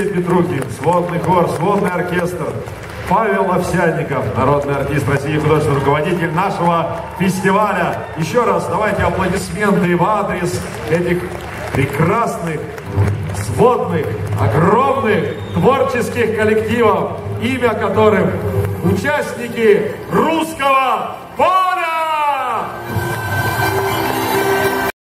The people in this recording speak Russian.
Алексей Петрухин, сводный хор, сводный оркестр, Павел Овсянников, народный артист России, художественный руководитель нашего фестиваля. Еще раз давайте аплодисменты в адрес этих прекрасных, сводных, огромных творческих коллективов, имя которым участники русского поля!